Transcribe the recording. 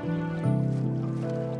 フフフ。